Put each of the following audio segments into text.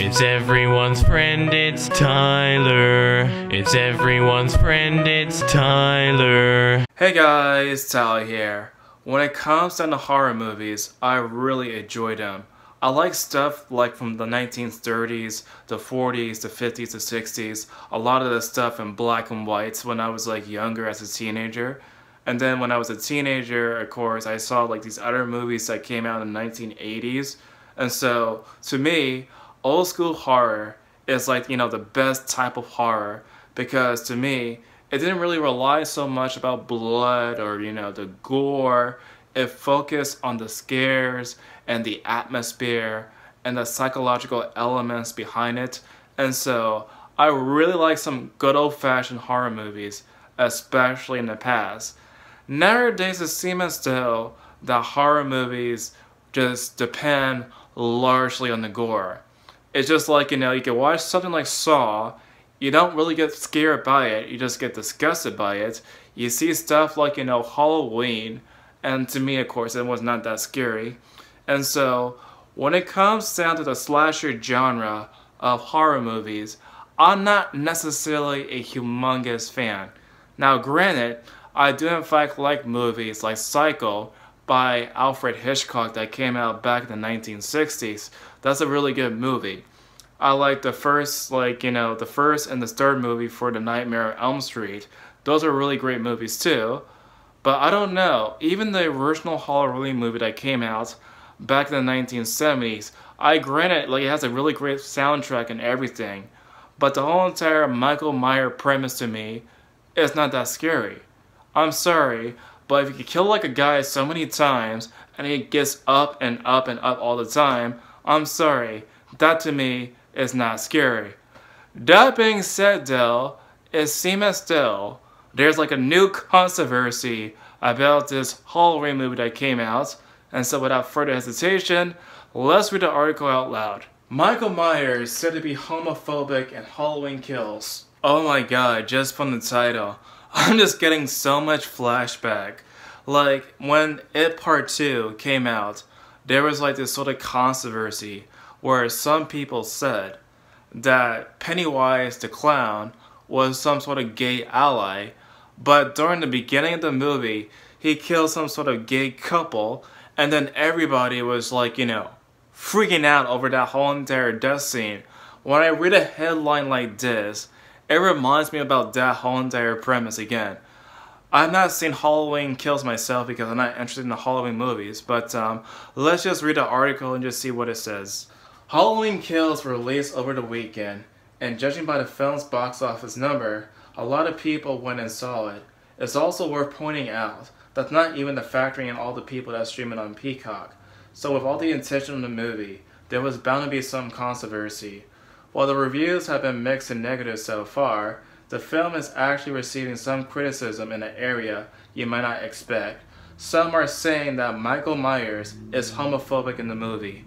It's everyone's friend, it's Tyler. It's everyone's friend, it's Tyler. Hey guys, Tyler here. When it comes down to horror movies, I really enjoy them. I like stuff like from the 1930s, the 40s, the 50s, the 60s. A lot of the stuff in black and whites when I was like younger as a teenager. And then when I was a teenager, of course, I saw like these other movies that came out in the 1980s. And so, to me, old school horror is like, you know, the best type of horror because to me, it didn't really rely so much about blood or, you know, the gore. It focused on the scares and the atmosphere and the psychological elements behind it. And so, I really like some good old fashioned horror movies, especially in the past. Nowadays, it seems still that horror movies just depend largely on the gore. It's just like, you know, you can watch something like Saw, you don't really get scared by it, you just get disgusted by it. You see stuff like, you know, Halloween, and to me, of course, it was not that scary. And so, when it comes down to the slasher genre of horror movies, I'm not necessarily a humongous fan. Now, granted, I do in fact like movies like Psycho by Alfred Hitchcock that came out back in the 1960s. That's a really good movie. I like the first, like, you know, the first and the third movie for The Nightmare on Elm Street. Those are really great movies too. But I don't know, even the original Halloween movie that came out back in the 1970s, I granted, like, it has a really great soundtrack and everything. But the whole entire Michael Myers premise to me is not that scary. I'm sorry, but if you kill like a guy so many times and he gets up and up and up all the time, I'm sorry, that to me is not scary. That being said though, it seems still there's like a new controversy about this Halloween movie that came out, and so without further hesitation, let's read the article out loud. Michael Myers said to be homophobic in Halloween Kills. Oh my god, just from the title. I'm just getting so much flashback. Like, when It Part 2 came out, there was like this sort of controversy where some people said that Pennywise the Clown was some sort of gay ally, but during the beginning of the movie, he killed some sort of gay couple, and then everybody was like, you know, freaking out over that whole entire death scene. When I read a headline like this, it reminds me about that whole entire premise again. I've not seen Halloween Kills myself because I'm not interested in the Halloween movies, but um, let's just read the article and just see what it says. Halloween Kills released over the weekend, and judging by the film's box office number, a lot of people went and saw it. It's also worth pointing out that's not even the factoring in all the people that stream it on Peacock. So with all the attention of the movie, there was bound to be some controversy. While the reviews have been mixed and negative so far, the film is actually receiving some criticism in an area you might not expect. Some are saying that Michael Myers is homophobic in the movie.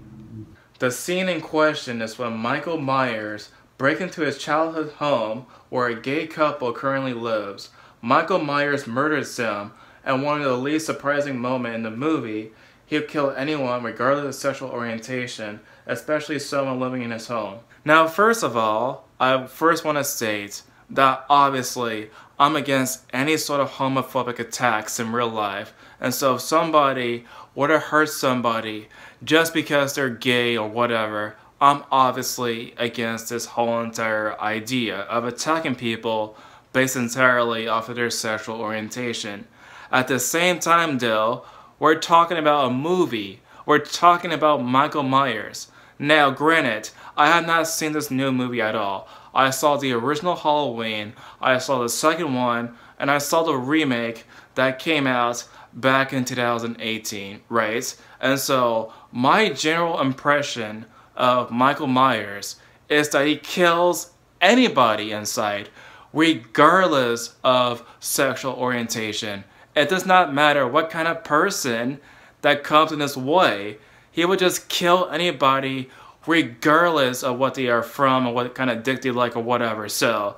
The scene in question is when Michael Myers breaks into his childhood home where a gay couple currently lives. Michael Myers murders them, and one of the least surprising moments in the movie, he'll kill anyone regardless of sexual orientation, especially someone living in his home. Now, first of all, I first want to state that obviously I'm against any sort of homophobic attacks in real life. And so if somebody were to hurt somebody just because they're gay or whatever, I'm obviously against this whole entire idea of attacking people based entirely off of their sexual orientation. At the same time though, we're talking about a movie. We're talking about Michael Myers. Now granted, I have not seen this new movie at all. I saw the original Halloween, I saw the second one, and I saw the remake that came out back in 2018, right? And so, my general impression of Michael Myers is that he kills anybody inside, regardless of sexual orientation. It does not matter what kind of person that comes in his way, he would just kill anybody regardless of what they are from or what kind of dick they like or whatever. So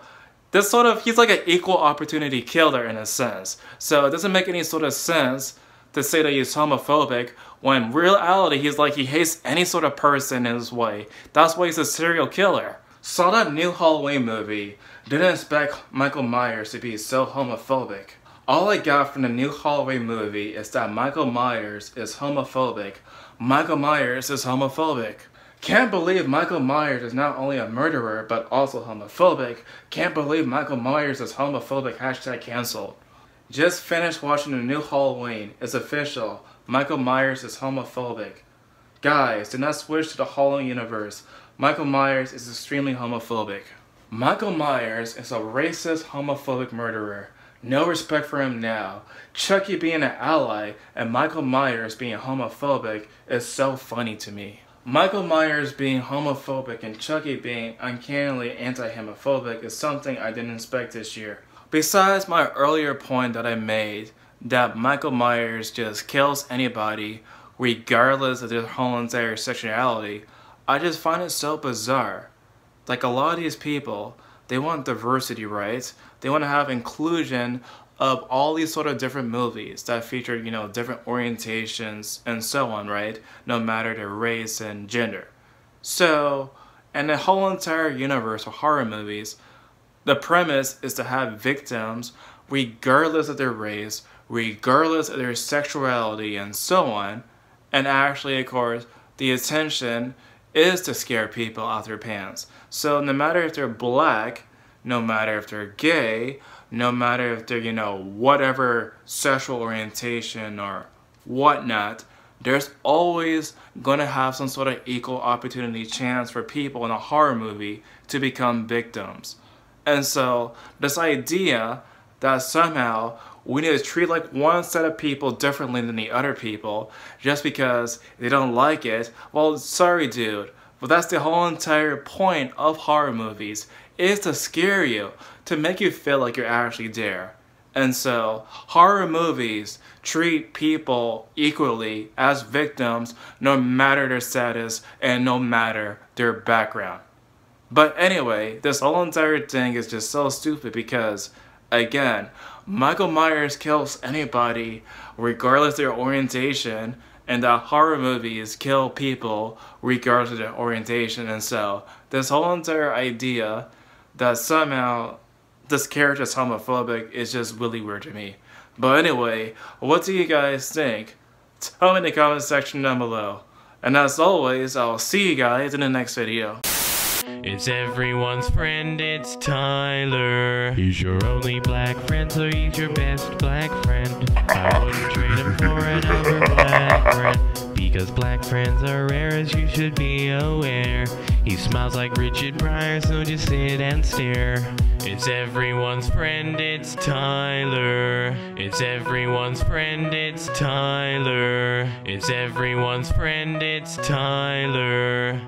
this sort of, he's like an equal opportunity killer in a sense. So it doesn't make any sort of sense to say that he's homophobic when in reality he's like he hates any sort of person in his way. That's why he's a serial killer. Saw that new Halloween movie. Didn't expect Michael Myers to be so homophobic. All I got from the new Halloween movie is that Michael Myers is homophobic. Michael Myers is homophobic. Can't believe Michael Myers is not only a murderer but also homophobic. Can't believe Michael Myers is homophobic. Hashtag cancelled. Just finished watching the new Halloween. It's official. Michael Myers is homophobic. Guys, do not switch to the Halloween universe. Michael Myers is extremely homophobic. Michael Myers is a racist, homophobic murderer. No respect for him now. Chucky being an ally and Michael Myers being homophobic is so funny to me. Michael Myers being homophobic and Chucky being uncannily anti-homophobic is something I didn't expect this year. Besides my earlier point that I made, that Michael Myers just kills anybody regardless of their whole entire sexuality, I just find it so bizarre. Like a lot of these people, they want diversity, right? They want to have inclusion of all these sort of different movies that feature, you know, different orientations and so on, right? No matter their race and gender. So, in the whole entire universe of horror movies, the premise is to have victims, regardless of their race, regardless of their sexuality, and so on. And actually, of course, the attention is to scare people out their pants. So no matter if they're black, no matter if they're gay, no matter if they're, you know, whatever sexual orientation or whatnot, there's always gonna have some sort of equal opportunity chance for people in a horror movie to become victims. And so this idea that somehow we need to treat like one set of people differently than the other people just because they don't like it. Well, sorry dude, but that's the whole entire point of horror movies is to scare you, to make you feel like you're actually there. And so, horror movies treat people equally as victims no matter their status and no matter their background. But anyway, this whole entire thing is just so stupid because, again, Michael Myers kills anybody regardless of their orientation and that horror movies kill people regardless of their orientation and so this whole entire idea that somehow this character is homophobic is just really weird to me. But anyway, what do you guys think? Tell me in the comment section down below. And as always, I'll see you guys in the next video. It's everyone's friend, it's Tyler. He's your only black friend, so he's your best black friend. I wouldn't trade him for another black friend. Because black friends are rare, as you should be aware. He smiles like Richard Pryor, so just sit and stare. It's everyone's friend, it's Tyler. It's everyone's friend, it's Tyler. It's everyone's friend, it's Tyler.